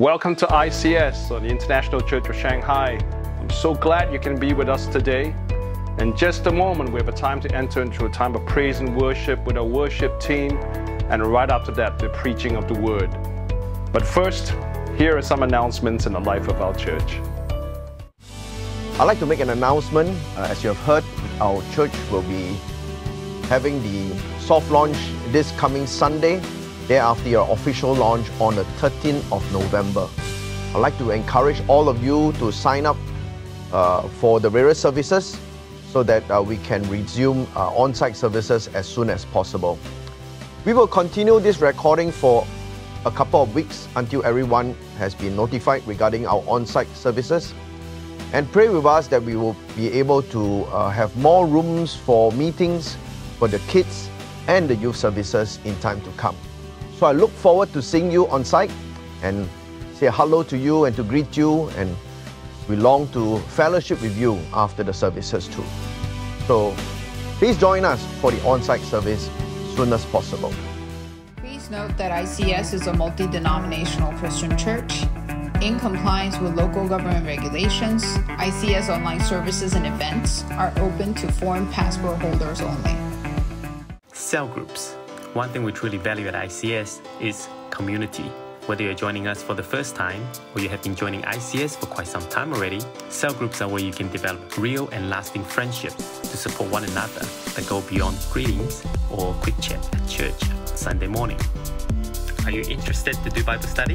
Welcome to ICS or the International Church of Shanghai. I'm so glad you can be with us today. In just a moment, we have a time to enter into a time of praise and worship with our worship team, and right after that, the preaching of the word. But first, here are some announcements in the life of our church. I'd like to make an announcement. Uh, as you have heard, our church will be having the soft launch this coming Sunday, day after your official launch on the 13th of November. I'd like to encourage all of you to sign up uh, for the various services so that uh, we can resume uh, on site services as soon as possible. We will continue this recording for a couple of weeks until everyone has been notified regarding our on site services. And pray with us that we will be able to uh, have more rooms for meetings for the kids and the youth services in time to come. So I look forward to seeing you on site and say hello to you and to greet you and we long to fellowship with you after the services too. So please join us for the on-site service as soon as possible. Please note that ICS is a multi-denominational Christian church. In compliance with local government regulations, ICS online services and events are open to foreign passport holders only. Cell groups. One thing we truly value at ICS is community. Whether you're joining us for the first time or you have been joining ICS for quite some time already, cell groups are where you can develop real and lasting friendships to support one another that go beyond greetings or quick chat at church on Sunday morning. Are you interested to do Bible study?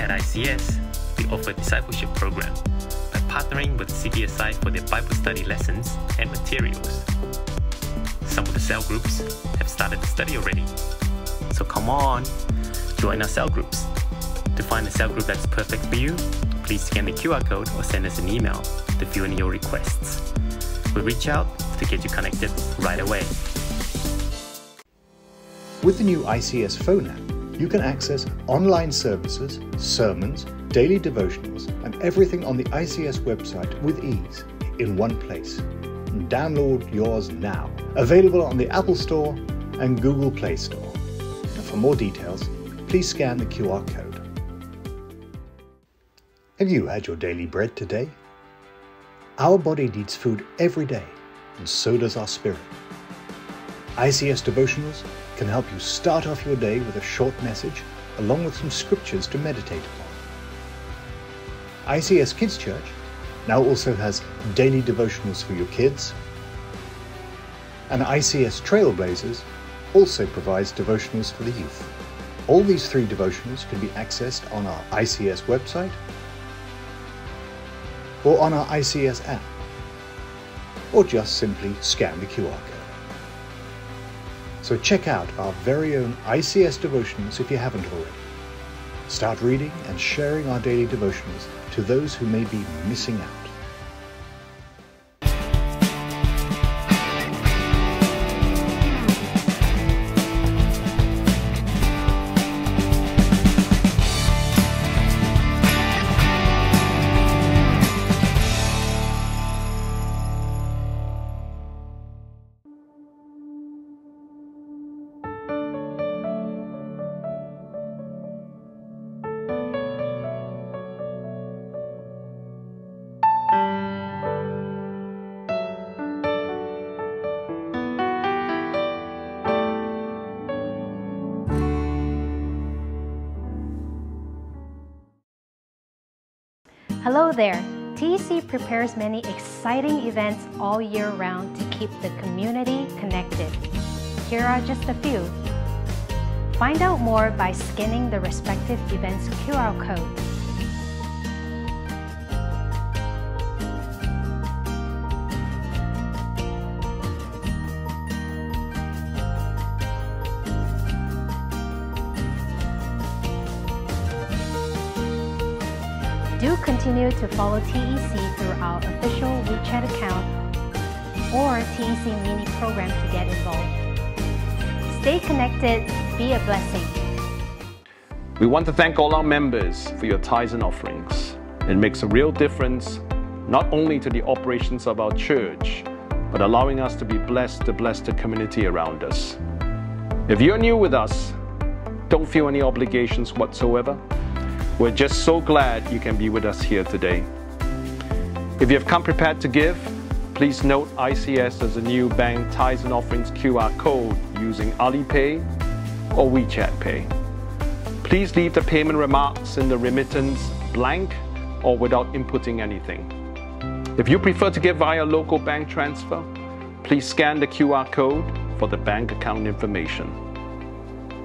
At ICS, we offer a discipleship program by partnering with CBSI for their Bible study lessons and materials. Cell groups have started the study already. So come on, join our cell groups. To find a cell group that's perfect for you, please scan the QR code or send us an email to fill in your requests. We'll reach out to get you connected right away. With the new ICS phone app, you can access online services, sermons, daily devotionals, and everything on the ICS website with ease in one place. Download yours now. Available on the Apple Store and Google Play Store. And for more details, please scan the QR code. Have you had your daily bread today? Our body needs food every day, and so does our spirit. ICS devotionals can help you start off your day with a short message along with some scriptures to meditate upon. ICS Kids Church now also has daily devotionals for your kids, and ICS Trailblazers also provides devotionals for the youth. All these three devotionals can be accessed on our ICS website or on our ICS app, or just simply scan the QR code. So check out our very own ICS devotionals if you haven't already. Start reading and sharing our daily devotionals to those who may be missing out. Hello there. TEC prepares many exciting events all year round to keep the community connected. Here are just a few. Find out more by scanning the respective event's QR code. To follow TEC through our official WeChat account or TEC Mini program to get involved. Stay connected, be a blessing. We want to thank all our members for your tithes and offerings. It makes a real difference, not only to the operations of our church, but allowing us to be blessed to bless the community around us. If you're new with us, don't feel any obligations whatsoever. We're just so glad you can be with us here today. If you have come prepared to give, please note ICS as a new bank tithes and offerings QR code using Alipay or WeChat Pay. Please leave the payment remarks in the remittance blank or without inputting anything. If you prefer to give via local bank transfer, please scan the QR code for the bank account information.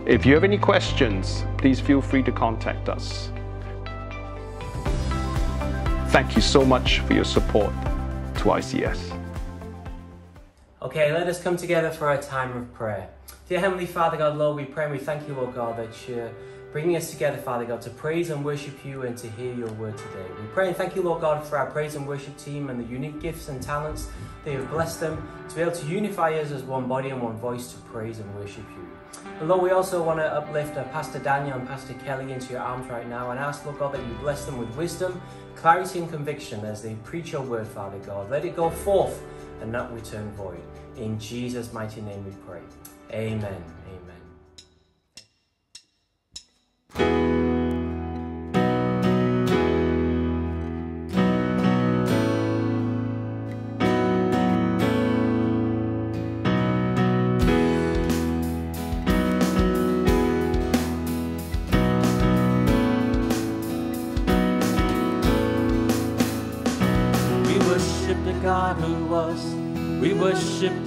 If you have any questions, please feel free to contact us. Thank you so much for your support to ICS. Okay, let us come together for a time of prayer. Dear Heavenly Father God, Lord, we pray and we thank you, Lord God, that you're bringing us together, Father God, to praise and worship you and to hear your word today. We pray and thank you, Lord God, for our praise and worship team and the unique gifts and talents you have blessed them to be able to unify us as one body and one voice to praise and worship you. And Lord, we also want to uplift uh, Pastor Daniel and Pastor Kelly into your arms right now and ask, Lord God, that you bless them with wisdom, clarity, and conviction as they preach your word, Father God. Let it go forth and not return void. In Jesus' mighty name we pray. Amen.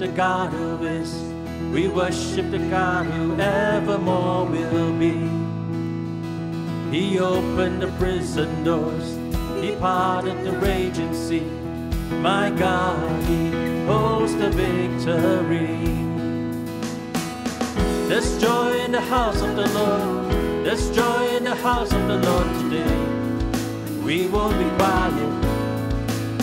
The God who is. We worship the God who evermore will be. He opened the prison doors. He parted the raging sea. My God, He holds the victory. There's joy in the house of the Lord. There's joy in the house of the Lord today. We won't be quiet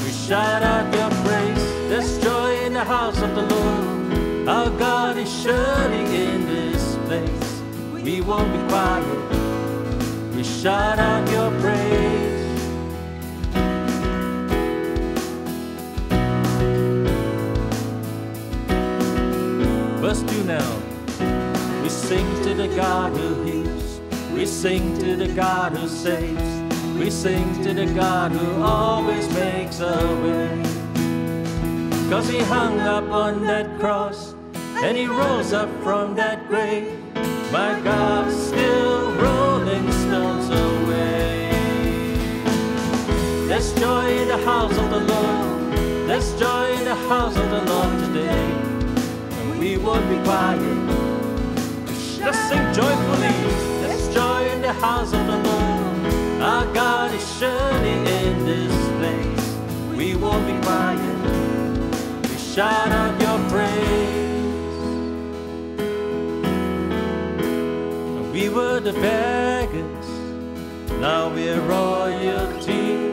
We shout out your praise. There's joy the house of the Lord. Our God is surely in this place. We won't be quiet. We shout out your praise. Verse 2 now. We sing to the God who heals. We sing to the God who saves. We sing to the God who always makes a way. Cause he hung up on that cross and he rose up from that grave. My God, still rolling stones away. There's joy in the house of the Lord. There's joy in the house of the Lord today. And we won't be quiet. Let's sing joyfully. There's joy in the house of the Lord. Our God is surely shout out your praise. We were the beggars, now we're royalty.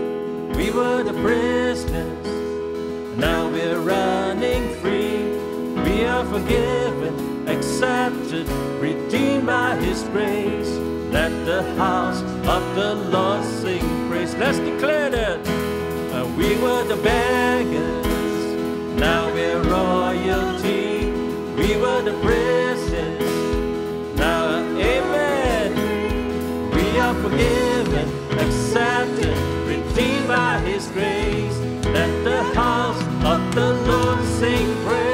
We were the prisoners, now we're running free. We are forgiven, accepted, redeemed by His grace. Let the house of the Lord sing praise. Let's declare that uh, we were the beggars, now we're royalty. We were the princes, now amen. We are forgiven, accepted, redeemed by His grace. Let the house of the Lord sing praise.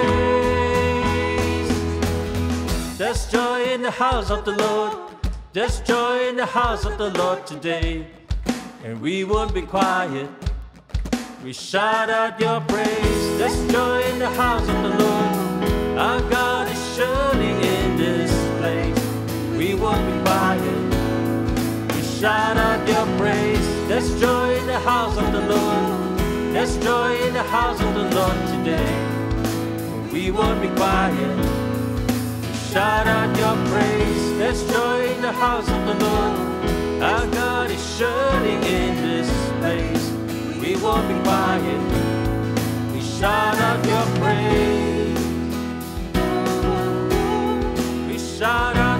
There's joy in the house of the Lord. There's joy in the house of the Lord today, and we won't be quiet. We shout out your praise. There's joy in the house of the Lord. Our God is surely in this place. We won't be quiet. We shout out your praise. There's joy in the house of the Lord. There's joy in the house of the Lord today. We won't be quiet shout out your praise. There's joy in the house of the Lord. Our God is surely in this place. We won't be quiet. We shout out your praise. We shout out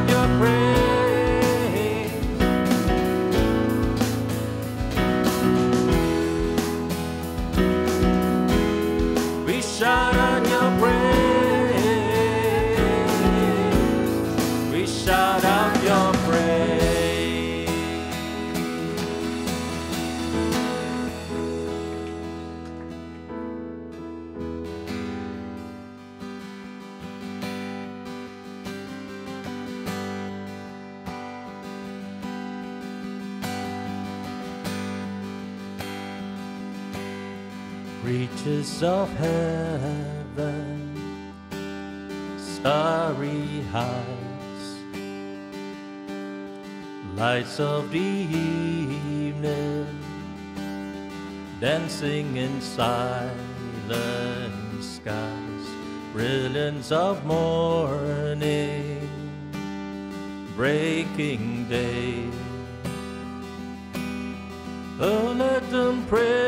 reaches of heaven, starry heights, lights of the evening, dancing in silent skies, brilliance of morning, breaking day. Oh, let them pray.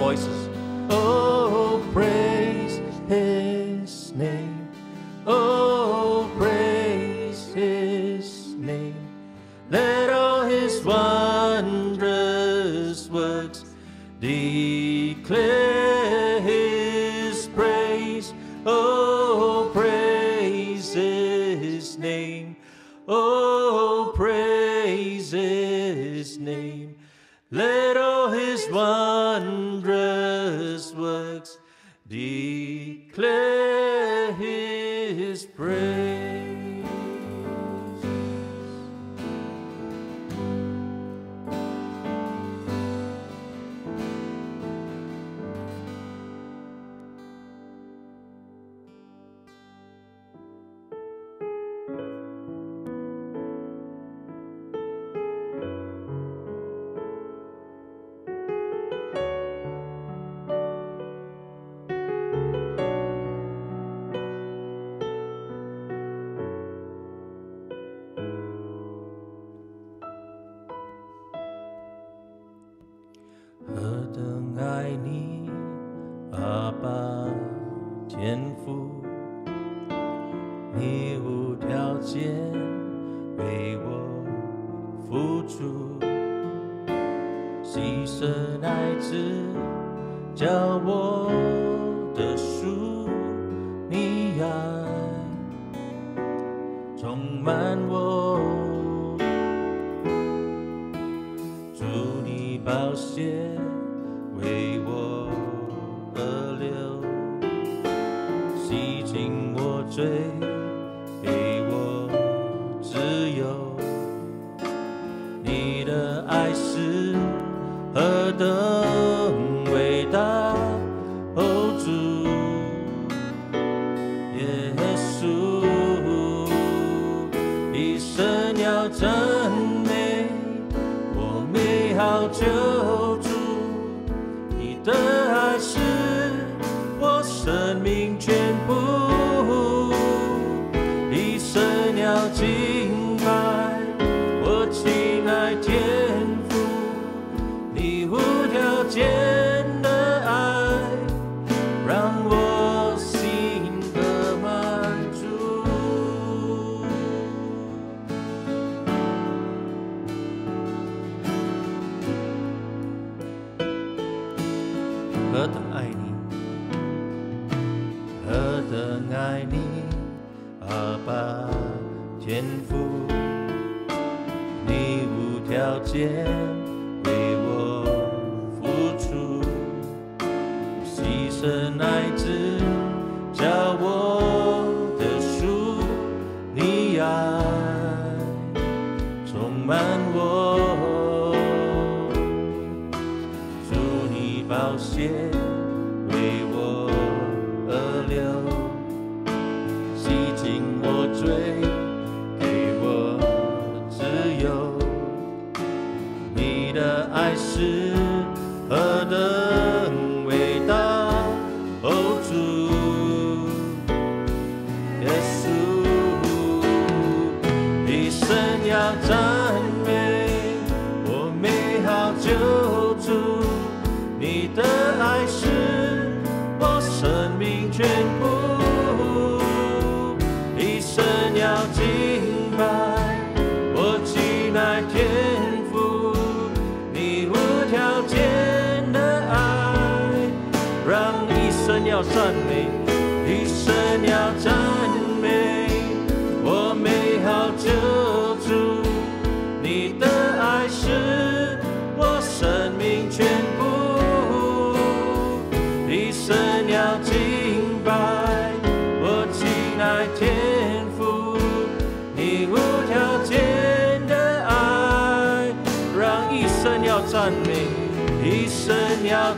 voices. Oh, praise his name. Oh, praise his name. Let all his wondrous works declare.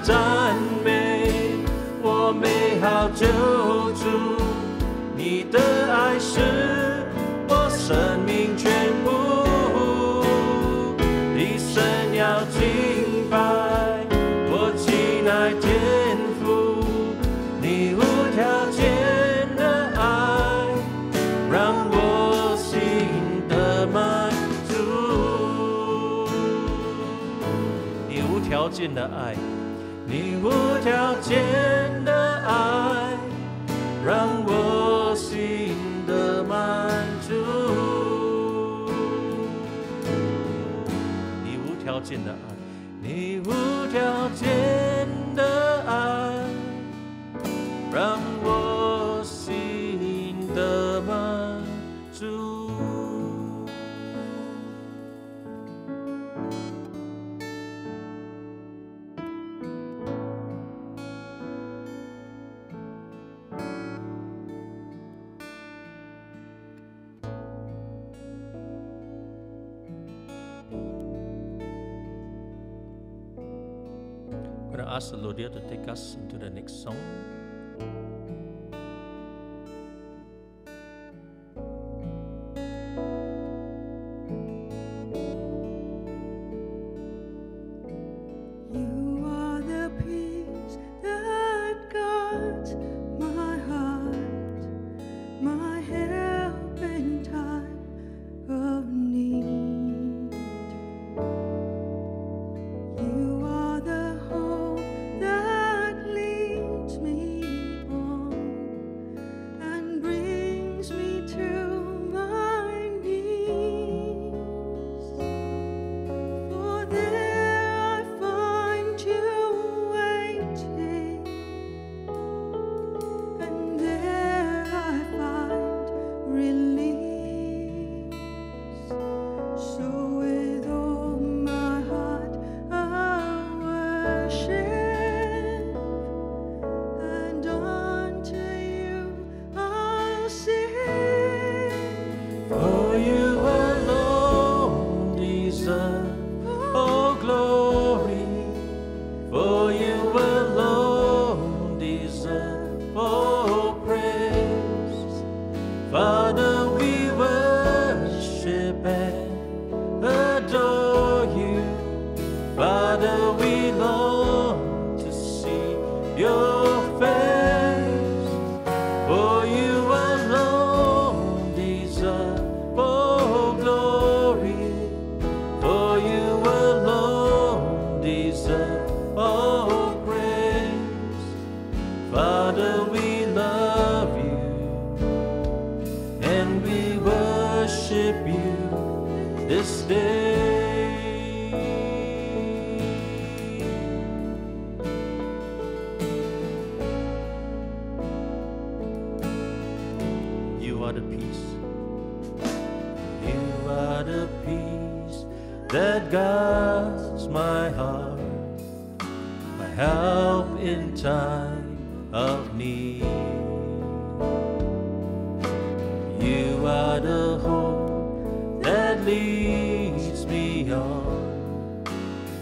赞美我美好就无条件的爱，让我心的满足。你无条件的爱，你无条件的爱。Claudia to take us into the next song.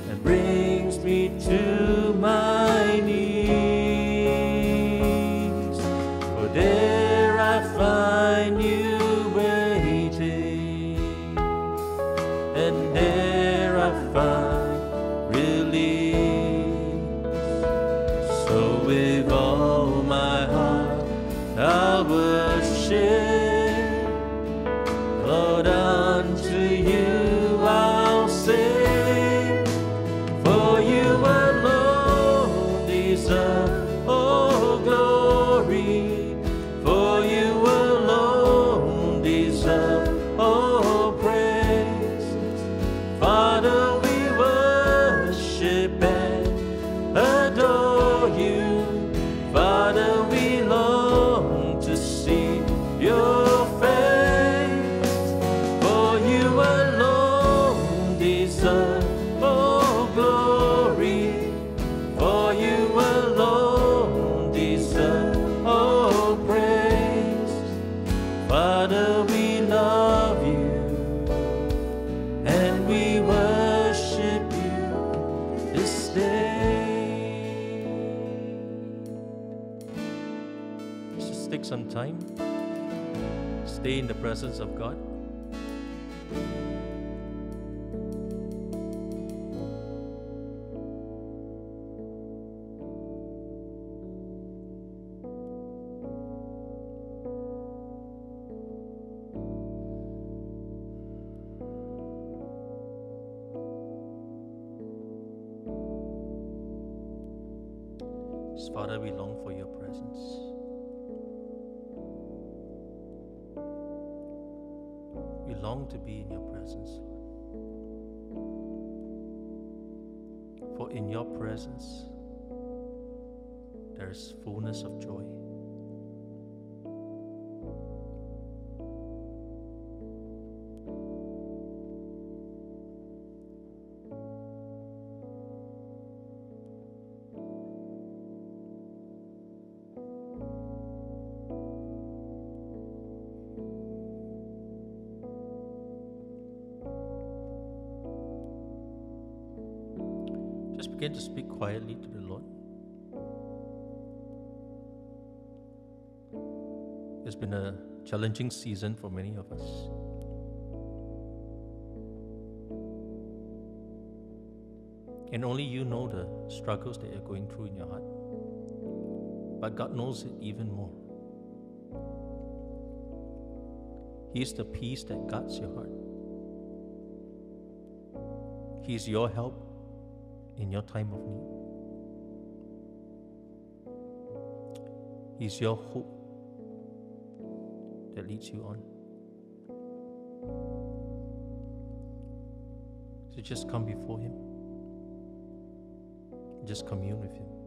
and brings me to my presence, there is fullness of joy. quietly to the Lord. It's been a challenging season for many of us. And only you know the struggles that you're going through in your heart. But God knows it even more. He is the peace that guards your heart. He is your help in your time of need. He's your hope that leads you on. So just come before Him. Just commune with Him.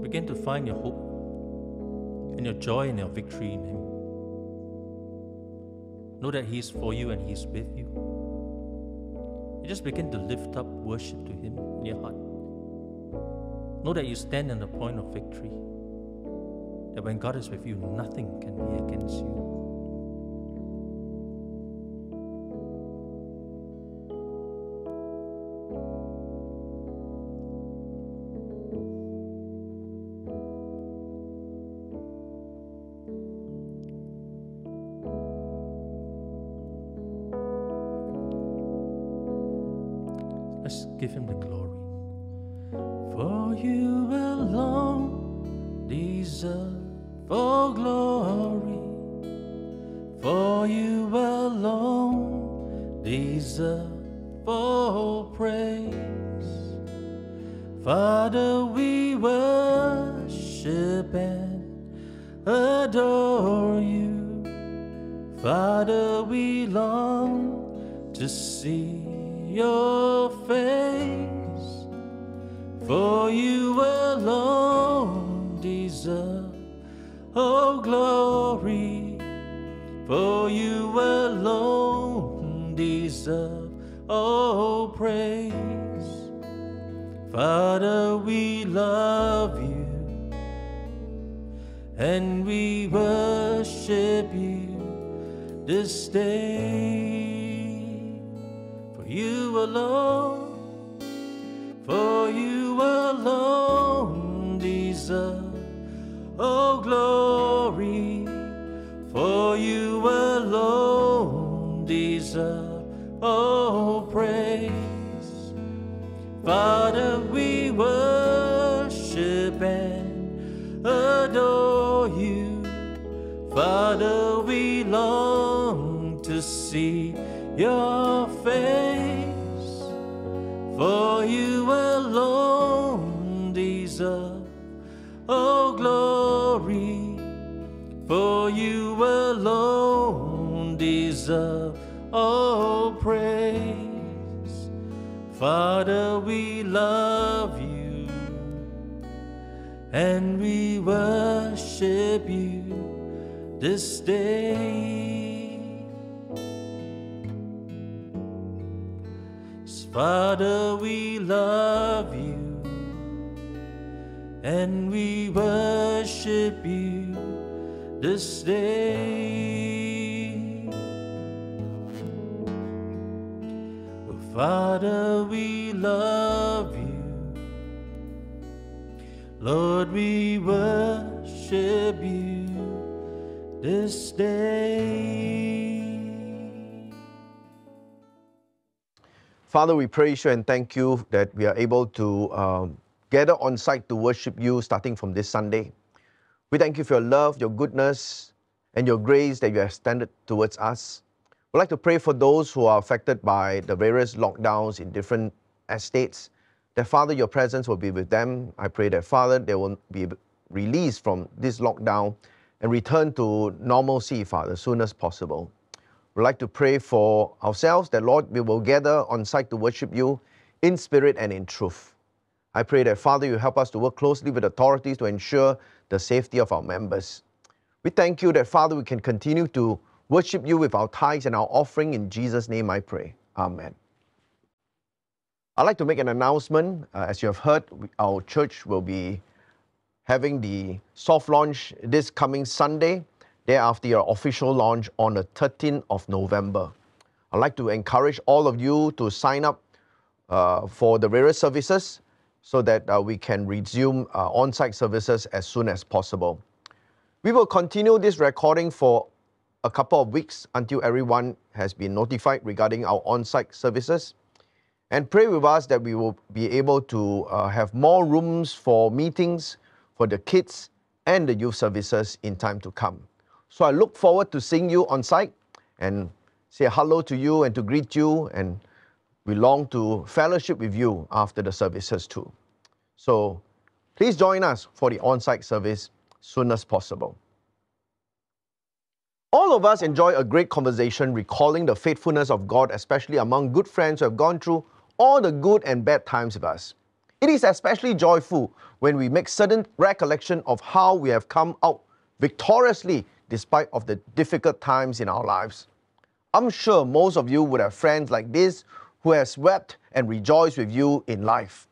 Begin to find your hope and your joy and your victory in Him. Know that He is for you and He is with you. You just begin to lift up worship to Him in your heart. Know that you stand on the point of victory. That when God is with you, nothing can be against you. Adore you. Father, we long to see your face, for you alone deserve all glory, for you alone deserve all praise. Father, we love you and we worship you this day. Father, we love you and we worship you this day. Oh, Father, we love you. Lord, we worship you this day. Father, we praise you and thank you that we are able to um, gather on site to worship you starting from this Sunday. We thank you for your love, your goodness, and your grace that you have extended towards us. We'd like to pray for those who are affected by the various lockdowns in different estates. That Father, your presence will be with them. I pray that Father, they will be released from this lockdown and return to normalcy, Father, as soon as possible. We'd like to pray for ourselves that, Lord, we will gather on site to worship you in spirit and in truth. I pray that, Father, you help us to work closely with authorities to ensure the safety of our members. We thank you that, Father, we can continue to worship you with our tithes and our offering. In Jesus' name I pray. Amen. I'd like to make an announcement. Uh, as you have heard, our church will be having the soft launch this coming Sunday, thereafter your official launch on the 13th of November. I'd like to encourage all of you to sign up uh, for the various services so that uh, we can resume uh, on-site services as soon as possible. We will continue this recording for a couple of weeks until everyone has been notified regarding our on-site services. And pray with us that we will be able to uh, have more rooms for meetings for the kids and the youth services in time to come. So I look forward to seeing you on site and say hello to you and to greet you and we long to fellowship with you after the services too. So please join us for the on-site service soon as possible. All of us enjoy a great conversation recalling the faithfulness of God, especially among good friends who have gone through all the good and bad times with us. It is especially joyful when we make sudden recollection of how we have come out victoriously despite of the difficult times in our lives. I'm sure most of you would have friends like this who have wept and rejoiced with you in life.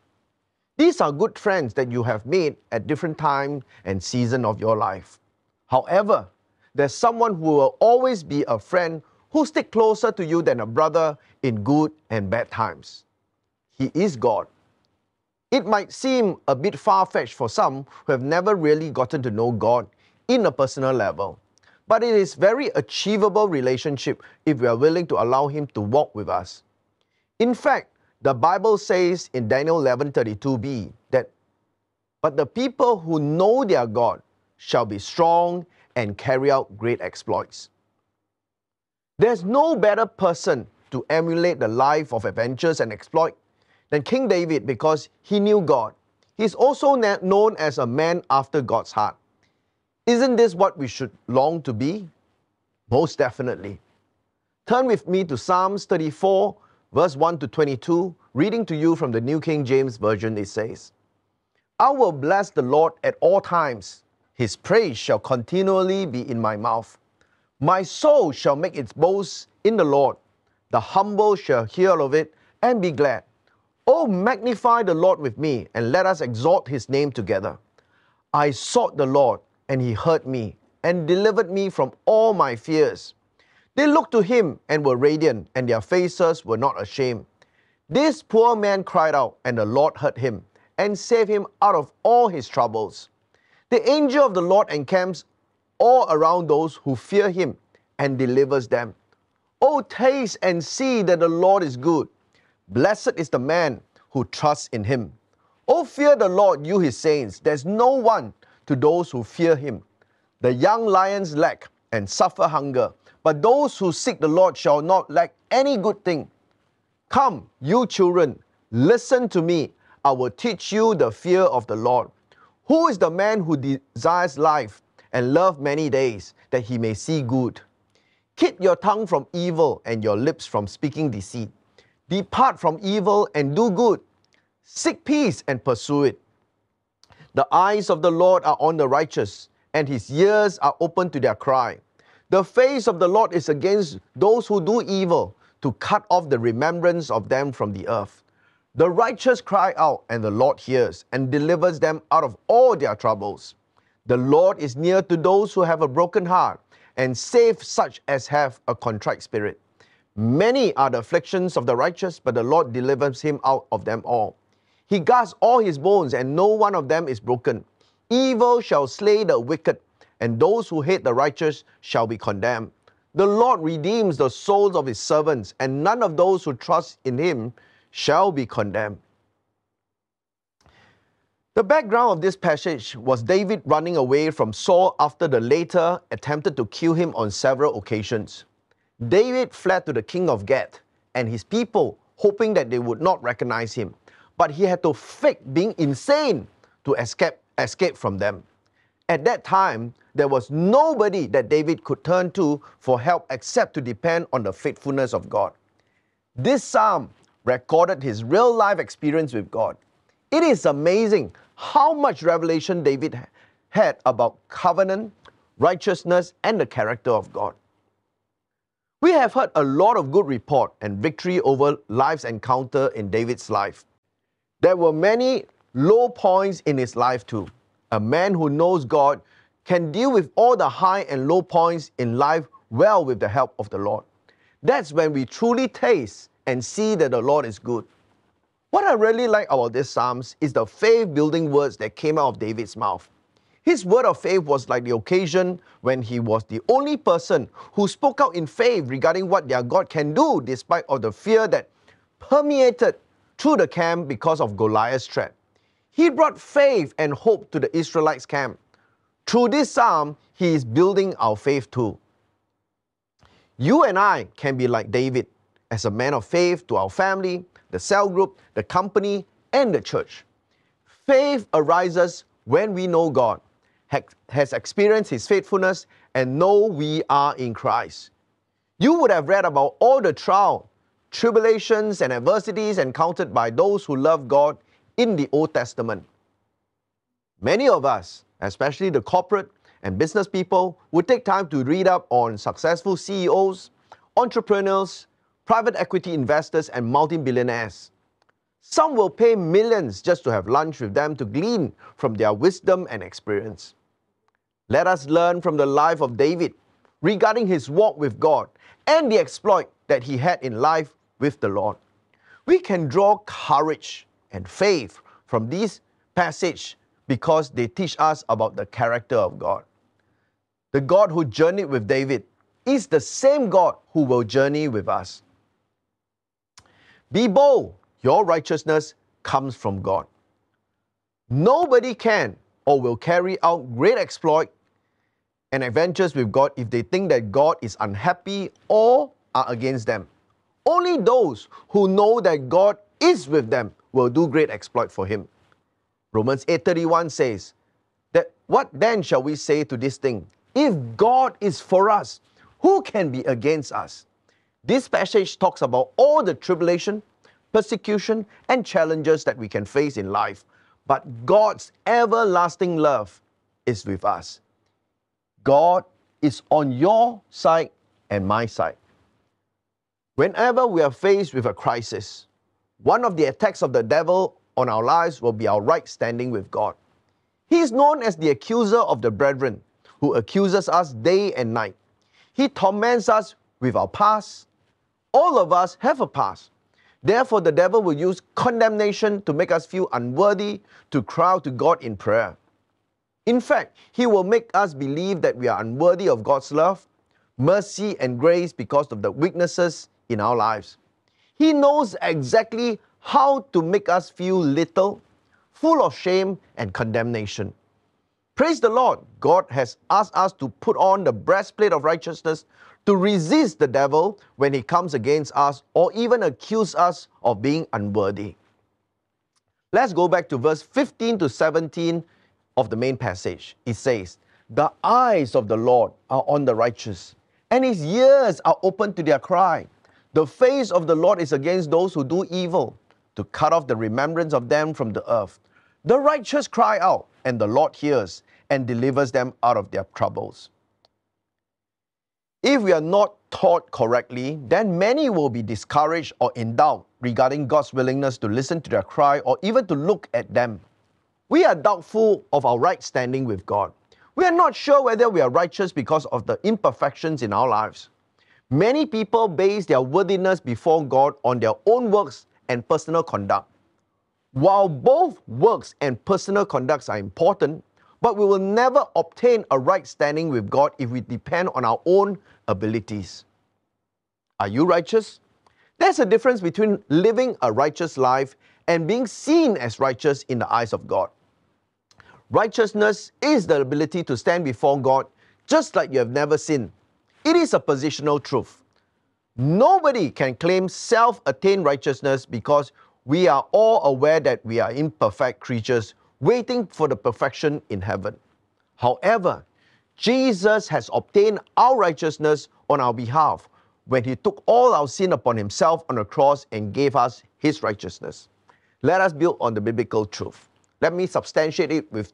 These are good friends that you have made at different times and season of your life. However, there's someone who will always be a friend who stick closer to you than a brother in good and bad times. He is God. It might seem a bit far-fetched for some who have never really gotten to know God in a personal level, but it is a very achievable relationship if we are willing to allow him to walk with us. In fact, the Bible says in Daniel 11:32b that but the people who know their God shall be strong and carry out great exploits. There's no better person to emulate the life of adventures and exploit than King David because he knew God. He's also known as a man after God's heart. Isn't this what we should long to be? Most definitely. Turn with me to Psalms 34, verse 1 to 22, reading to you from the New King James Version. It says, I will bless the Lord at all times. His praise shall continually be in my mouth. My soul shall make its boast in the Lord. The humble shall hear of it and be glad. Oh, magnify the Lord with me, and let us exalt his name together. I sought the Lord, and he heard me, and delivered me from all my fears. They looked to him and were radiant, and their faces were not ashamed. This poor man cried out, and the Lord heard him, and saved him out of all his troubles. The angel of the Lord encamps all around those who fear him and delivers them. Oh, taste and see that the Lord is good. Blessed is the man who trusts in him. Oh, fear the Lord, you his saints. There's no one to those who fear him. The young lions lack and suffer hunger, but those who seek the Lord shall not lack any good thing. Come, you children, listen to me. I will teach you the fear of the Lord. Who is the man who desires life and love many days, that he may see good? Keep your tongue from evil and your lips from speaking deceit. Depart from evil and do good. Seek peace and pursue it. The eyes of the Lord are on the righteous, and his ears are open to their cry. The face of the Lord is against those who do evil, to cut off the remembrance of them from the earth. The righteous cry out, and the Lord hears and delivers them out of all their troubles. The Lord is near to those who have a broken heart, and save such as have a contrite spirit. Many are the afflictions of the righteous, but the Lord delivers him out of them all. He guards all his bones, and no one of them is broken. Evil shall slay the wicked, and those who hate the righteous shall be condemned. The Lord redeems the souls of his servants, and none of those who trust in him shall be condemned. The background of this passage was David running away from Saul after the latter attempted to kill him on several occasions. David fled to the king of Gath and his people, hoping that they would not recognize him, but he had to fake being insane to escape, escape from them. At that time, there was nobody that David could turn to for help except to depend on the faithfulness of God. This psalm recorded his real life experience with God. It is amazing how much revelation David had about covenant, righteousness, and the character of God. We have heard a lot of good report and victory over life's encounter in David's life. There were many low points in his life too. A man who knows God can deal with all the high and low points in life well with the help of the Lord. That's when we truly taste and see that the Lord is good. What I really like about this Psalms is the faith building words that came out of David's mouth. His word of faith was like the occasion when he was the only person who spoke out in faith regarding what their God can do despite of the fear that permeated through the camp because of Goliath's threat. He brought faith and hope to the Israelites' camp. Through this psalm, he is building our faith too. You and I can be like David as a man of faith to our family, the cell group, the company, and the church. Faith arises when we know God, has experienced His faithfulness, and know we are in Christ. You would have read about all the trial, tribulations, and adversities encountered by those who love God in the Old Testament. Many of us, especially the corporate and business people, would take time to read up on successful CEOs, entrepreneurs, private equity investors, and multi billionaires. Some will pay millions just to have lunch with them to glean from their wisdom and experience. Let us learn from the life of David regarding his walk with God and the exploit that he had in life with the Lord. We can draw courage and faith from this passage because they teach us about the character of God. The God who journeyed with David is the same God who will journey with us. Be bold, your righteousness comes from God. Nobody can or will carry out great exploit and adventures with God if they think that God is unhappy or are against them. Only those who know that God is with them will do great exploit for him. Romans 8:31 says that what then shall we say to this thing? If God is for us, who can be against us? This passage talks about all the tribulation, persecution, and challenges that we can face in life. But God's everlasting love is with us. God is on your side and my side. Whenever we are faced with a crisis, one of the attacks of the devil on our lives will be our right standing with God. He is known as the accuser of the brethren, who accuses us day and night. He torments us with our past. All of us have a past. Therefore, the devil will use condemnation to make us feel unworthy to cry out to God in prayer. In fact, he will make us believe that we are unworthy of God's love, mercy, and grace because of the weaknesses in our lives. He knows exactly how to make us feel little, full of shame and condemnation. Praise the Lord, God has asked us to put on the breastplate of righteousness to resist the devil when he comes against us or even accuse us of being unworthy. Let's go back to verse 15 to 17 of the main passage. It says, The eyes of the Lord are on the righteous, and his ears are open to their cry. The face of the Lord is against those who do evil, to cut off the remembrance of them from the earth. The righteous cry out, and the Lord hears and delivers them out of their troubles. If we are not taught correctly, then many will be discouraged or in doubt regarding God's willingness to listen to their cry or even to look at them. We are doubtful of our right standing with God. We are not sure whether we are righteous because of the imperfections in our lives. Many people base their worthiness before God on their own works and personal conduct. While both works and personal conducts are important, but we will never obtain a right standing with God if we depend on our own abilities. Are you righteous? There's a difference between living a righteous life and being seen as righteous in the eyes of God. Righteousness is the ability to stand before God just like you have never sinned. It is a positional truth. Nobody can claim self attained righteousness because we are all aware that we are imperfect creatures waiting for the perfection in heaven. However, Jesus has obtained our righteousness on our behalf when he took all our sin upon himself on the cross and gave us his righteousness. Let us build on the biblical truth. Let me substantiate it with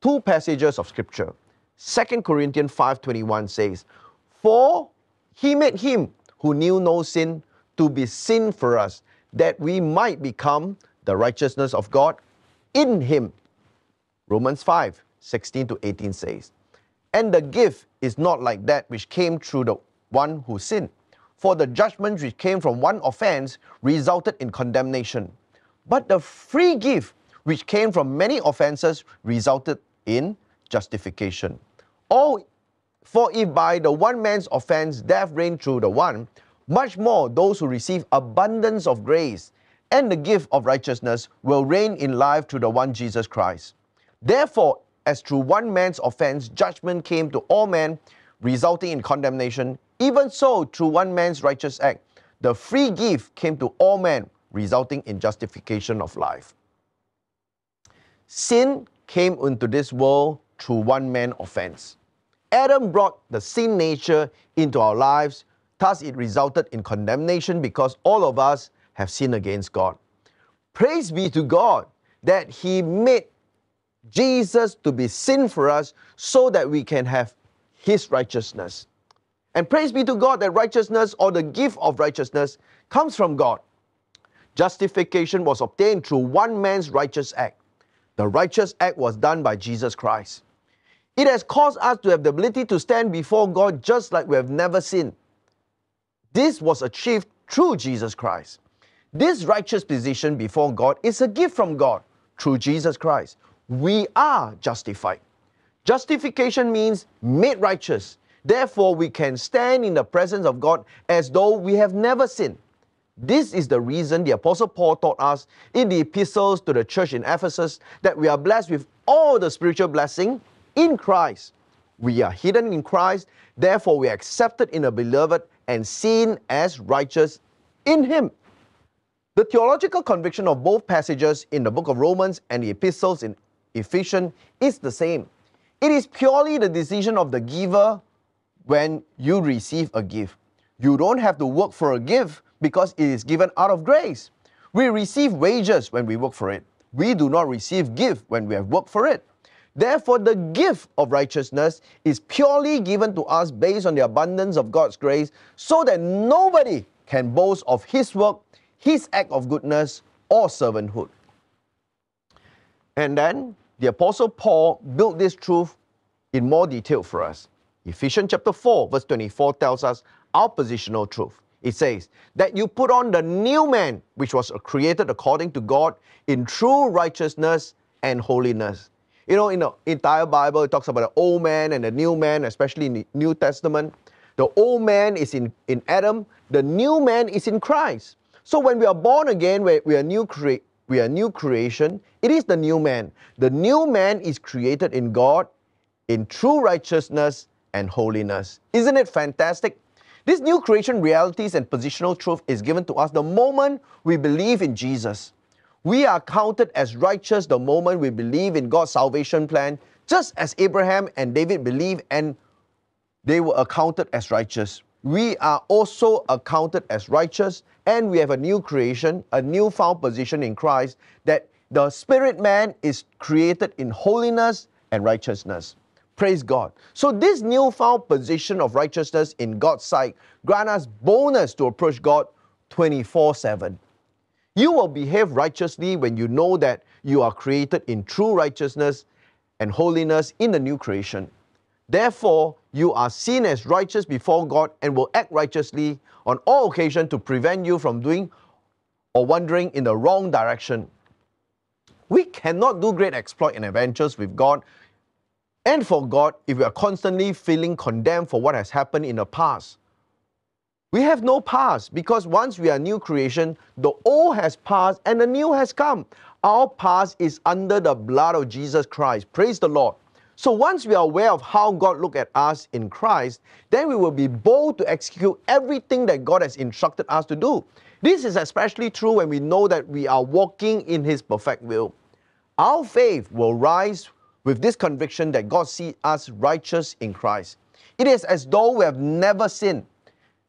two passages of scripture. 2 Corinthians 5:21 says, "For he made him who knew no sin to be sin for us, that we might become the righteousness of God in him." Romans 5, 16 to 18 says, And the gift is not like that which came through the one who sinned. For the judgment which came from one offense resulted in condemnation. But the free gift which came from many offenses resulted in justification. Oh, for if by the one man's offense death reigned through the one, much more those who receive abundance of grace and the gift of righteousness will reign in life through the one Jesus Christ. Therefore, as through one man's offense judgment came to all men, resulting in condemnation, even so through one man's righteous act, the free gift came to all men, resulting in justification of life. Sin came into this world through one man offense. Adam brought the sin nature into our lives, thus, it resulted in condemnation because all of us have sinned against God. Praise be to God that he made Jesus to be sin for us so that we can have his righteousness. And praise be to God that righteousness or the gift of righteousness comes from God. Justification was obtained through one man's righteous act. The righteous act was done by Jesus Christ. It has caused us to have the ability to stand before God just like we have never sinned. This was achieved through Jesus Christ. This righteous position before God is a gift from God through Jesus Christ. We are justified. Justification means made righteous. Therefore, we can stand in the presence of God as though we have never sinned. This is the reason the Apostle Paul taught us in the epistles to the church in Ephesus that we are blessed with all the spiritual blessing in Christ. We are hidden in Christ, therefore, we are accepted in the beloved and seen as righteous in Him. The theological conviction of both passages in the book of Romans and the epistles in Ephesians is the same. It is purely the decision of the giver when you receive a gift. You don't have to work for a gift because it is given out of grace. We receive wages when we work for it. We do not receive gift when we have worked for it. Therefore, the gift of righteousness is purely given to us based on the abundance of God's grace, so that nobody can boast of his work, his act of goodness, or servanthood. And then the Apostle Paul built this truth in more detail for us. Ephesians chapter 4, verse 24 tells us our positional truth. It says that you put on the new man, which was created according to God in true righteousness and holiness. You know, in the entire Bible, it talks about the old man and the new man, especially in the New Testament. The old man is in, in Adam, the new man is in Christ. So when we are born again, we, we are new cre- we are new creation. It is the new man. The new man is created in God in true righteousness and holiness. Isn't it fantastic? This new creation realities and positional truth is given to us the moment we believe in Jesus. We are counted as righteous the moment we believe in God's salvation plan, just as Abraham and David believed and they were accounted as righteous. We are also accounted as righteous, and we have a new creation, a newfound position in Christ that the spirit man is created in holiness and righteousness. Praise God. So, this newfound position of righteousness in God's sight grant us bonus to approach God 24 7. You will behave righteously when you know that you are created in true righteousness and holiness in the new creation. Therefore, you are seen as righteous before God and will act righteously on all occasions to prevent you from doing or wandering in the wrong direction. We cannot do great exploit and adventures with God and for God if we are constantly feeling condemned for what has happened in the past. We have no past because once we are new creation, the old has passed and the new has come. Our past is under the blood of Jesus Christ. Praise the Lord. So once we are aware of how God look at us in Christ, then we will be bold to execute everything that God has instructed us to do. This is especially true when we know that we are walking in his perfect will. Our faith will rise with this conviction that God sees us righteous in Christ. It is as though we have never sinned.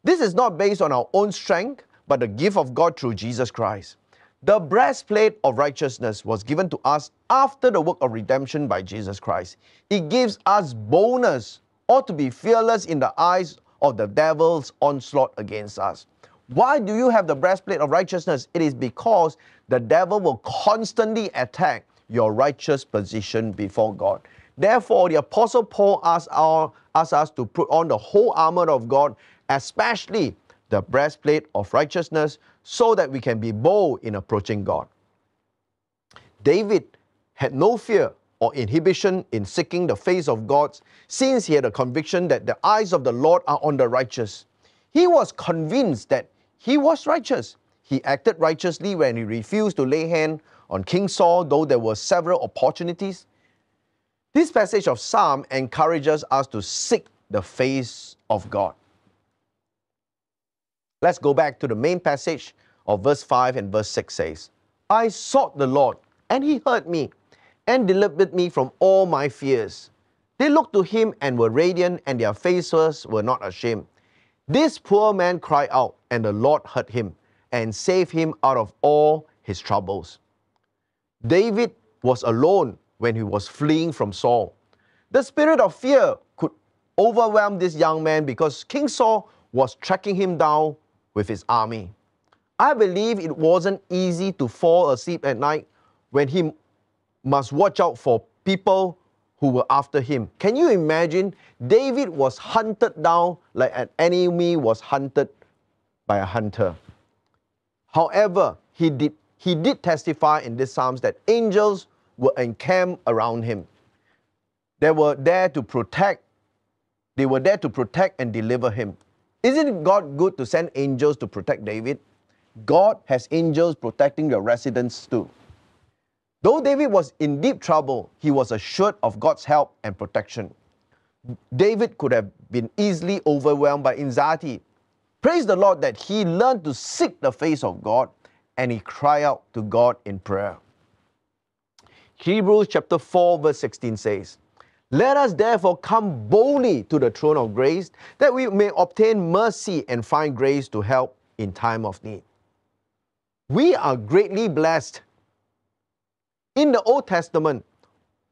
This is not based on our own strength, but the gift of God through Jesus Christ. The breastplate of righteousness was given to us after the work of redemption by Jesus Christ. It gives us boldness or to be fearless in the eyes of the devil's onslaught against us. Why do you have the breastplate of righteousness? It is because the devil will constantly attack your righteous position before God. Therefore, the Apostle Paul asks, our, us to put on the whole armor of God, especially the breastplate of righteousness, so that we can be bold in approaching God. David had no fear or inhibition in seeking the face of God, since he had a conviction that the eyes of the Lord are on the righteous. He was convinced that he was righteous. He acted righteously when he refused to lay hand on King Saul, though there were several opportunities. This passage of Psalm encourages us to seek the face of God. Let's go back to the main passage of verse 5 and verse 6 says, I sought the Lord, and he heard me, and delivered me from all my fears. They looked to him and were radiant, and their faces were not ashamed. This poor man cried out, and the Lord heard him, and saved him out of all his troubles. David was alone when he was fleeing from Saul. The spirit of fear could overwhelm this young man because King Saul was tracking him down with his army. I believe it wasn't easy to fall asleep at night when he must watch out for people who were after him. Can you imagine? David was hunted down like an enemy was hunted by a hunter. However, he did, he did testify in this Psalms that angels were encamped around him. They were there to protect, they were there to protect and deliver him. Isn't God good to send angels to protect David? God has angels protecting your residence too. Though David was in deep trouble, he was assured of God's help and protection. David could have been easily overwhelmed by anxiety. Praise the Lord that he learned to seek the face of God and he cried out to God in prayer. Hebrews chapter 4, verse 16 says, Let us therefore come boldly to the throne of grace that we may obtain mercy and find grace to help in time of need. We are greatly blessed. In the Old Testament,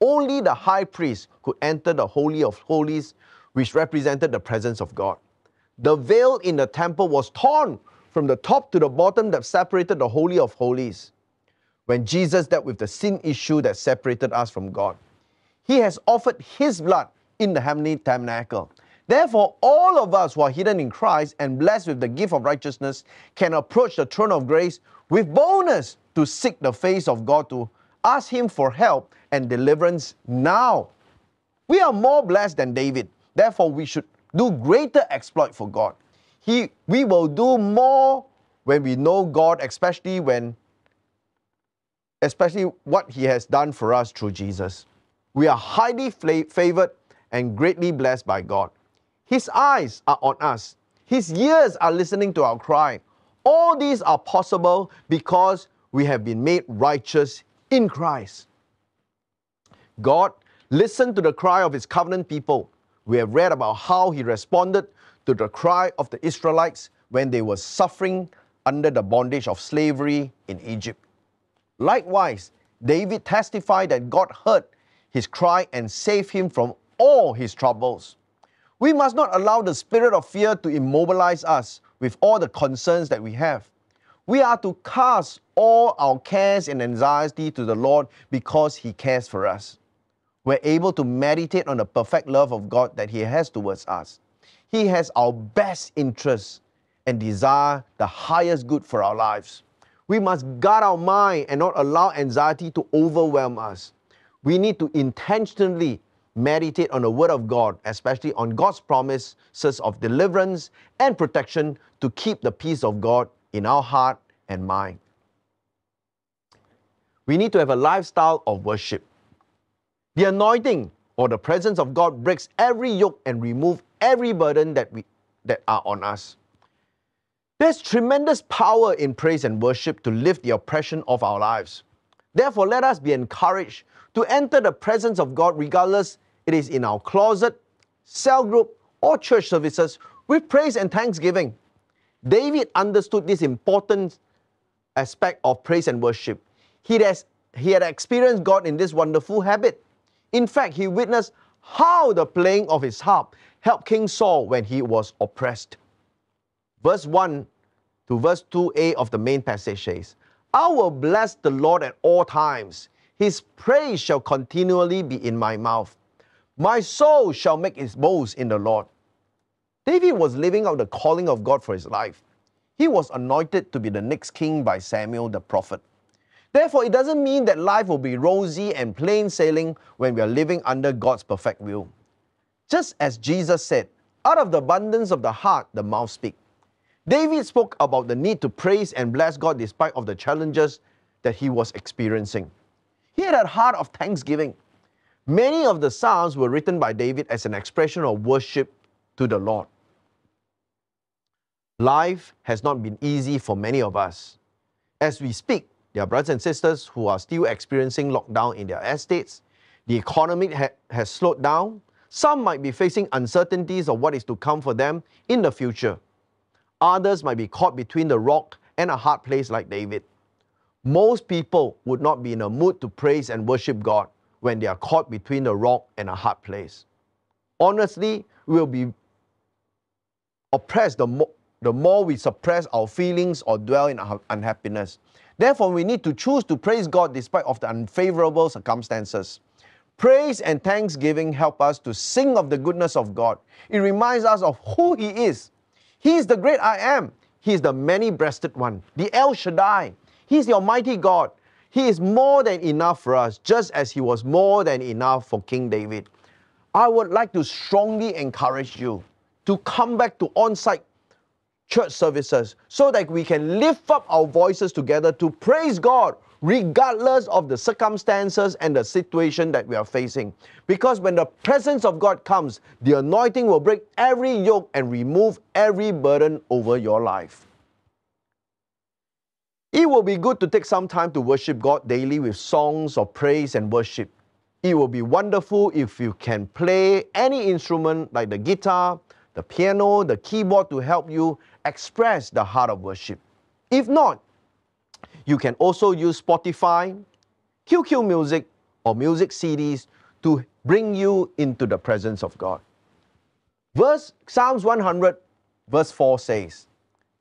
only the high priest could enter the Holy of Holies, which represented the presence of God. The veil in the temple was torn from the top to the bottom that separated the Holy of Holies. When Jesus dealt with the sin issue that separated us from God, He has offered His blood in the heavenly tabernacle. Therefore, all of us who are hidden in Christ and blessed with the gift of righteousness can approach the throne of grace with boldness to seek the face of God to ask Him for help and deliverance now. We are more blessed than David. Therefore, we should do greater exploit for God. He, we will do more when we know God, especially when, especially what He has done for us through Jesus. We are highly favored and greatly blessed by God. His eyes are on us. His ears are listening to our cry. All these are possible because we have been made righteous in Christ. God listened to the cry of his covenant people. We have read about how he responded to the cry of the Israelites when they were suffering under the bondage of slavery in Egypt. Likewise, David testified that God heard his cry and saved him from all his troubles. We must not allow the spirit of fear to immobilize us with all the concerns that we have. We are to cast all our cares and anxiety to the Lord because He cares for us. We're able to meditate on the perfect love of God that He has towards us. He has our best interests and desire the highest good for our lives. We must guard our mind and not allow anxiety to overwhelm us. We need to intentionally meditate on the Word of God, especially on God's promises of deliverance and protection to keep the peace of God in our heart and mind. We need to have a lifestyle of worship. The anointing or the presence of God breaks every yoke and remove every burden that, we, that are on us. There's tremendous power in praise and worship to lift the oppression of our lives. Therefore, let us be encouraged to enter the presence of God regardless it is in our closet, cell group, or church services with praise and thanksgiving. David understood this important aspect of praise and worship. He, has, he had experienced God in this wonderful habit. In fact, he witnessed how the playing of his harp helped King Saul when he was oppressed. Verse 1 to verse 2a of the main passage says, I will bless the Lord at all times. His praise shall continually be in my mouth. My soul shall make its boast in the Lord. David was living out the calling of God for his life. He was anointed to be the next king by Samuel the prophet. Therefore, it doesn't mean that life will be rosy and plain sailing when we are living under God's perfect will. Just as Jesus said, out of the abundance of the heart, the mouth speaks. David spoke about the need to praise and bless God despite of the challenges that he was experiencing. He had a heart of thanksgiving. Many of the Psalms were written by David as an expression of worship to the Lord. Life has not been easy for many of us. As we speak, there are brothers and sisters who are still experiencing lockdown in their estates. The economy ha- has slowed down. Some might be facing uncertainties of what is to come for them in the future. Others might be caught between the rock and a hard place like David. Most people would not be in a mood to praise and worship God when they are caught between the rock and a hard place. Honestly, we will be oppressed the more, the more we suppress our feelings or dwell in our unhappiness. Therefore, we need to choose to praise God despite of the unfavorable circumstances. Praise and thanksgiving help us to sing of the goodness of God. It reminds us of who He is. He is the great I am. He is the many breasted one, the El Shaddai. He is the Almighty God. He is more than enough for us, just as He was more than enough for King David. I would like to strongly encourage you to come back to on site church services so that we can lift up our voices together to praise God regardless of the circumstances and the situation that we are facing. Because when the presence of God comes, the anointing will break every yoke and remove every burden over your life. It will be good to take some time to worship God daily with songs of praise and worship. It will be wonderful if you can play any instrument like the guitar, the piano, the keyboard to help you express the heart of worship. If not, you can also use Spotify, QQ Music, or music CDs to bring you into the presence of God. Verse Psalms 100, verse 4 says,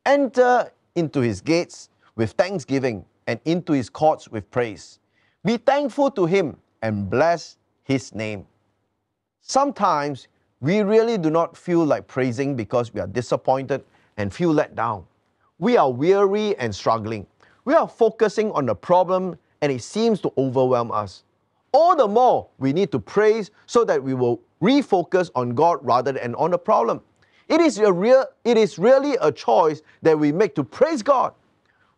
Enter into his gates with thanksgiving and into his courts with praise. Be thankful to him and bless his name. Sometimes we really do not feel like praising because we are disappointed and feel let down. We are weary and struggling. We are focusing on the problem and it seems to overwhelm us. All the more we need to praise so that we will refocus on God rather than on the problem. It is, a real, it is really a choice that we make to praise God.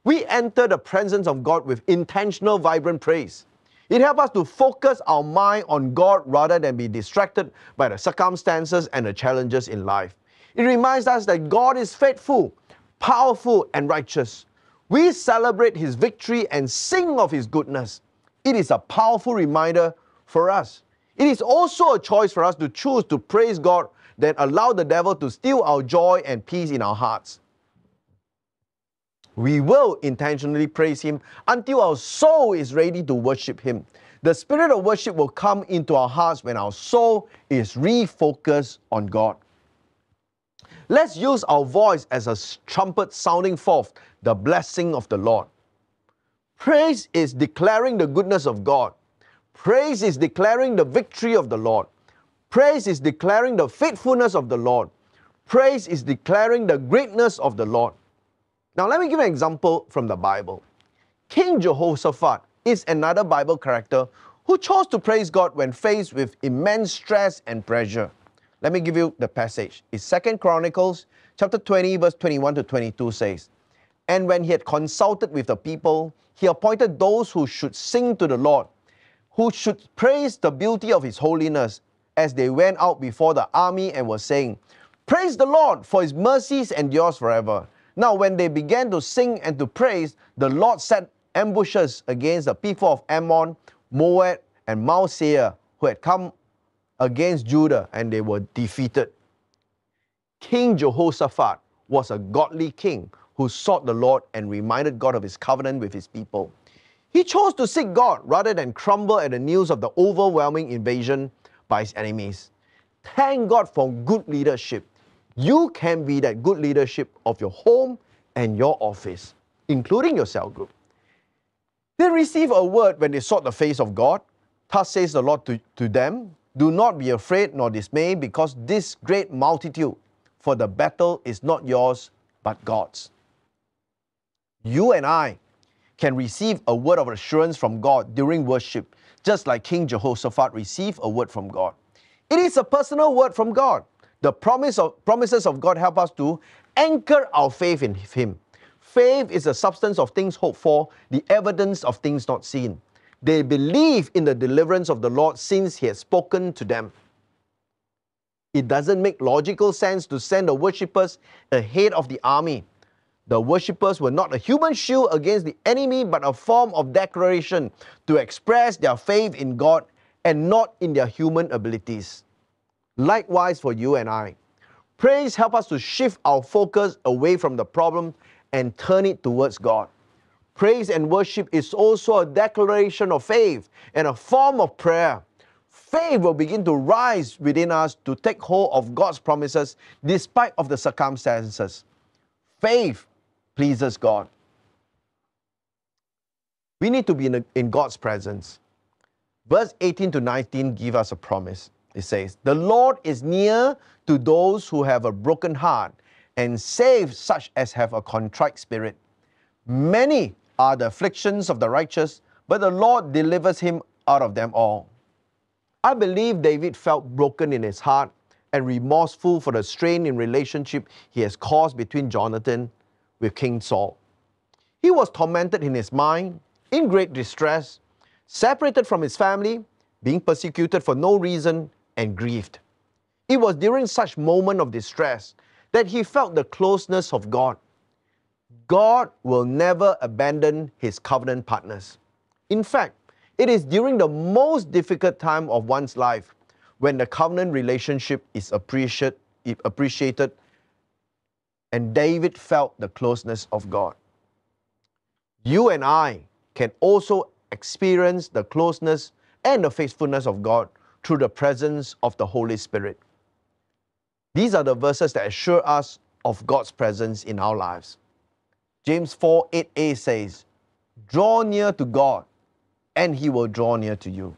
We enter the presence of God with intentional, vibrant praise. It helps us to focus our mind on God rather than be distracted by the circumstances and the challenges in life. It reminds us that God is faithful, powerful, and righteous. We celebrate His victory and sing of His goodness. It is a powerful reminder for us. It is also a choice for us to choose to praise God than allow the devil to steal our joy and peace in our hearts. We will intentionally praise Him until our soul is ready to worship Him. The spirit of worship will come into our hearts when our soul is refocused on God. Let's use our voice as a trumpet sounding forth the blessing of the Lord. Praise is declaring the goodness of God. Praise is declaring the victory of the Lord. Praise is declaring the faithfulness of the Lord. Praise is declaring the greatness of the Lord. Now, let me give an example from the Bible. King Jehoshaphat is another Bible character who chose to praise God when faced with immense stress and pressure. Let me give you the passage. It's Second Chronicles chapter 20, verse 21 to 22 says, And when he had consulted with the people, he appointed those who should sing to the Lord, who should praise the beauty of his holiness as they went out before the army and were saying, Praise the Lord, for his mercies endures forever. Now, when they began to sing and to praise, the Lord set ambushes against the people of Ammon, Moab, and Mount Seir, who had come against Judah, and they were defeated. King Jehoshaphat was a godly king who sought the Lord and reminded God of his covenant with his people. He chose to seek God rather than crumble at the news of the overwhelming invasion by his enemies. Thank God for good leadership you can be that good leadership of your home and your office, including your cell group. They received a word when they sought the face of God. Thus says the Lord to, to them Do not be afraid nor dismayed, because this great multitude, for the battle is not yours, but God's. You and I can receive a word of assurance from God during worship, just like King Jehoshaphat received a word from God. It is a personal word from God. The promise of, promises of God help us to anchor our faith in Him. Faith is the substance of things hoped for, the evidence of things not seen. They believe in the deliverance of the Lord since He has spoken to them. It doesn't make logical sense to send the worshippers ahead of the army. The worshippers were not a human shield against the enemy, but a form of declaration to express their faith in God and not in their human abilities. Likewise for you and I. Praise help us to shift our focus away from the problem and turn it towards God. Praise and worship is also a declaration of faith and a form of prayer. Faith will begin to rise within us to take hold of God's promises despite of the circumstances. Faith pleases God. We need to be in, a- in God's presence. Verse 18 to 19 give us a promise. It says, The Lord is near to those who have a broken heart and save such as have a contrite spirit. Many are the afflictions of the righteous, but the Lord delivers him out of them all. I believe David felt broken in his heart and remorseful for the strain in relationship he has caused between Jonathan with King Saul. He was tormented in his mind, in great distress, separated from his family, being persecuted for no reason, and grieved. It was during such moment of distress that he felt the closeness of God. God will never abandon his covenant partners. In fact, it is during the most difficult time of one's life when the covenant relationship is appreciate, appreciated and David felt the closeness of God. You and I can also experience the closeness and the faithfulness of God through the presence of the Holy Spirit. These are the verses that assure us of God's presence in our lives. James 4 8a says, Draw near to God, and he will draw near to you.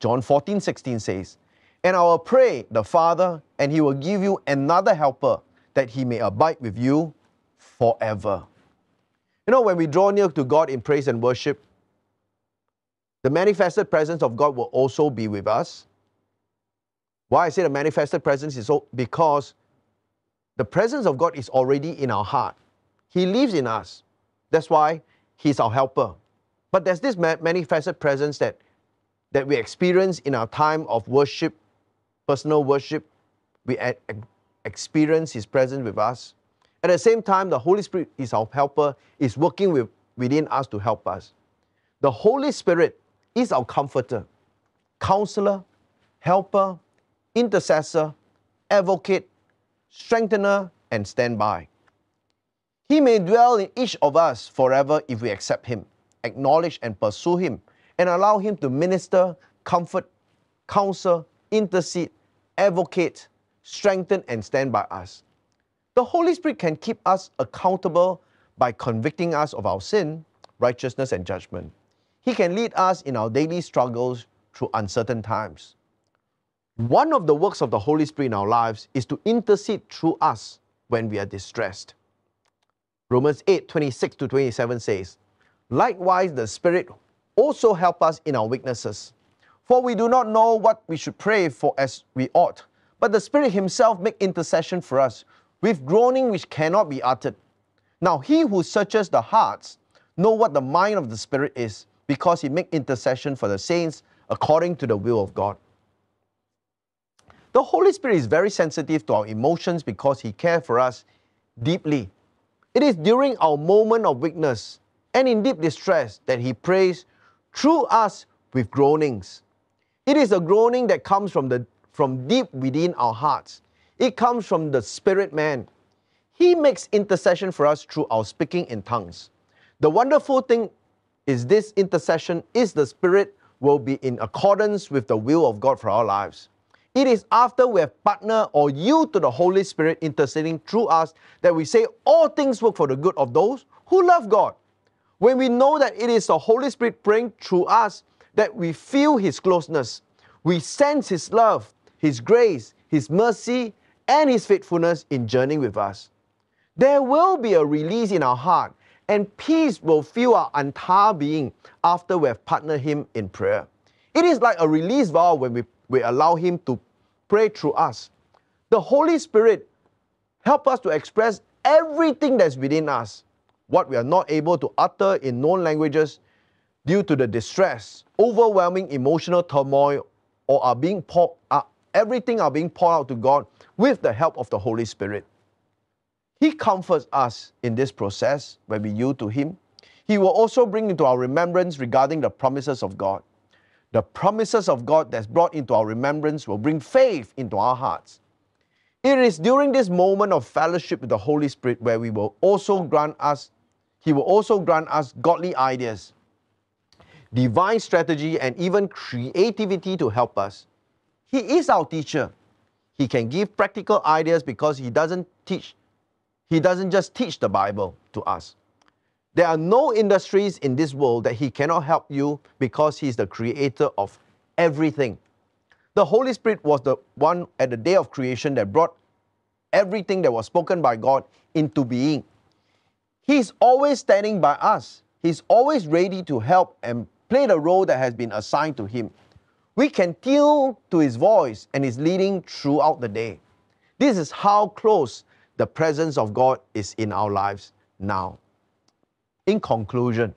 John 14 16 says, And I will pray the Father, and he will give you another helper, that he may abide with you forever. You know, when we draw near to God in praise and worship, the manifested presence of God will also be with us. Why I say the manifested presence is so because the presence of God is already in our heart. He lives in us. That's why He's our helper. But there's this manifested presence that, that we experience in our time of worship, personal worship. We experience His presence with us. At the same time, the Holy Spirit is our helper, is working with, within us to help us. The Holy Spirit is our comforter, counselor, helper, intercessor, advocate, strengthener, and standby. He may dwell in each of us forever if we accept Him, acknowledge and pursue Him, and allow Him to minister, comfort, counsel, intercede, advocate, strengthen, and stand by us. The Holy Spirit can keep us accountable by convicting us of our sin, righteousness, and judgment. He can lead us in our daily struggles through uncertain times. One of the works of the Holy Spirit in our lives is to intercede through us when we are distressed. Romans 8 26 to 27 says, Likewise, the Spirit also help us in our weaknesses. For we do not know what we should pray for as we ought, but the Spirit Himself make intercession for us with groaning which cannot be uttered. Now He who searches the hearts know what the mind of the Spirit is, because He make intercession for the saints according to the will of God. The Holy Spirit is very sensitive to our emotions because He cares for us deeply. It is during our moment of weakness and in deep distress that He prays through us with groanings. It is a groaning that comes from, the, from deep within our hearts. It comes from the spirit man. He makes intercession for us through our speaking in tongues. The wonderful thing is this intercession is the spirit will be in accordance with the will of God for our lives. It is after we have partnered or yield to the Holy Spirit interceding through us that we say all things work for the good of those who love God. When we know that it is the Holy Spirit praying through us that we feel His closeness, we sense His love, His grace, His mercy, and His faithfulness in journeying with us. There will be a release in our heart, and peace will fill our entire being after we have partnered Him in prayer. It is like a release valve when we, we allow Him to pray through us. The Holy Spirit help us to express everything that's within us, what we are not able to utter in known languages due to the distress, overwhelming emotional turmoil, or are being poured out, everything are being poured out to God with the help of the Holy Spirit. He comforts us in this process when we yield to Him. He will also bring into our remembrance regarding the promises of God. The promises of God that's brought into our remembrance will bring faith into our hearts. It is during this moment of fellowship with the Holy Spirit where we will also grant us, He will also grant us godly ideas, divine strategy, and even creativity to help us. He is our teacher. He can give practical ideas because he doesn't teach, he doesn't just teach the Bible to us. There are no industries in this world that he cannot help you because he is the creator of everything. The Holy Spirit was the one at the day of creation that brought everything that was spoken by God into being. He's always standing by us. He's always ready to help and play the role that has been assigned to him. We can tune to his voice and his leading throughout the day. This is how close the presence of God is in our lives now. In conclusion,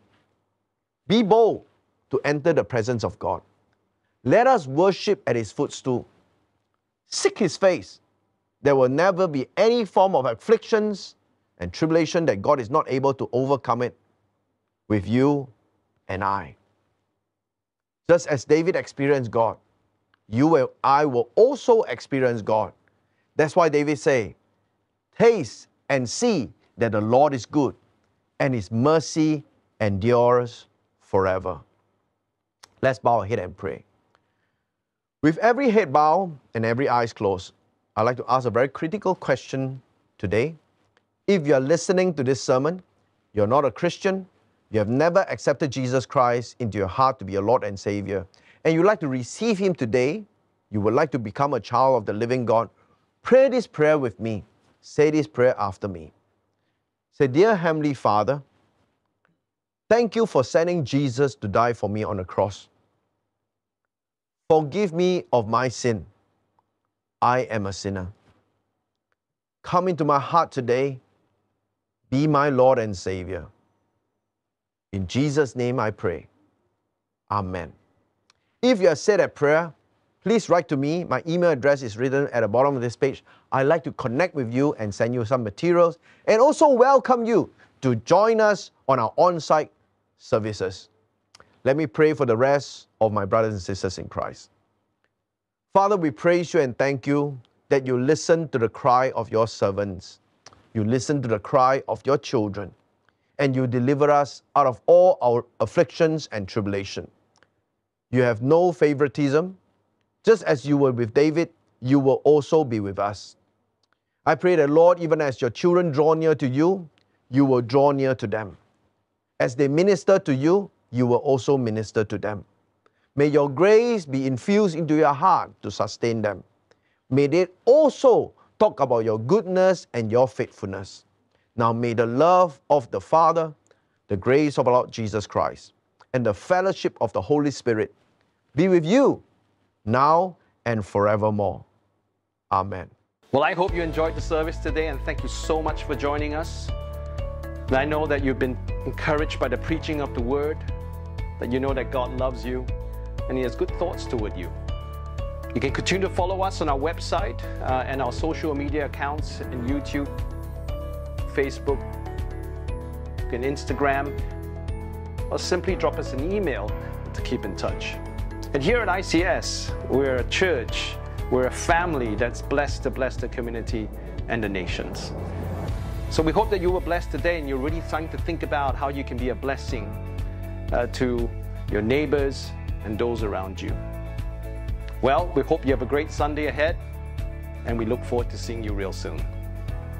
be bold to enter the presence of God. Let us worship at his footstool. Seek his face. There will never be any form of afflictions and tribulation that God is not able to overcome it with you and I. Just as David experienced God, you and I will also experience God. That's why David say, taste and see that the Lord is good and his mercy endures forever. Let's bow our head and pray. With every head bowed and every eyes closed, I'd like to ask a very critical question today. If you're listening to this sermon, you're not a Christian, you have never accepted Jesus Christ into your heart to be your Lord and Savior, and you'd like to receive Him today, you would like to become a child of the living God, pray this prayer with me. Say this prayer after me. Say, Dear Heavenly Father, thank you for sending Jesus to die for me on the cross. Forgive me of my sin. I am a sinner. Come into my heart today. Be my Lord and Savior. In Jesus' name I pray. Amen. If you have said that prayer, please write to me. My email address is written at the bottom of this page. I'd like to connect with you and send you some materials and also welcome you to join us on our on site services. Let me pray for the rest of my brothers and sisters in Christ. Father, we praise you and thank you that you listen to the cry of your servants. You listen to the cry of your children, and you deliver us out of all our afflictions and tribulation. You have no favoritism. Just as you were with David, you will also be with us. I pray that, Lord, even as your children draw near to you, you will draw near to them. As they minister to you, you will also minister to them. May your grace be infused into your heart to sustain them. May they also talk about your goodness and your faithfulness. Now may the love of the Father, the grace of our Lord Jesus Christ, and the fellowship of the Holy Spirit be with you now and forevermore. Amen. Well, I hope you enjoyed the service today and thank you so much for joining us. And I know that you've been encouraged by the preaching of the word, that you know that God loves you and He has good thoughts toward you. You can continue to follow us on our website uh, and our social media accounts in YouTube, Facebook, and Instagram, or simply drop us an email to keep in touch. And here at ICS, we're a church, we're a family that's blessed to bless the community and the nations. So we hope that you were blessed today and you're really starting to think about how you can be a blessing uh, to your neighbors and those around you. Well, we hope you have a great Sunday ahead and we look forward to seeing you real soon.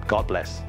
God bless.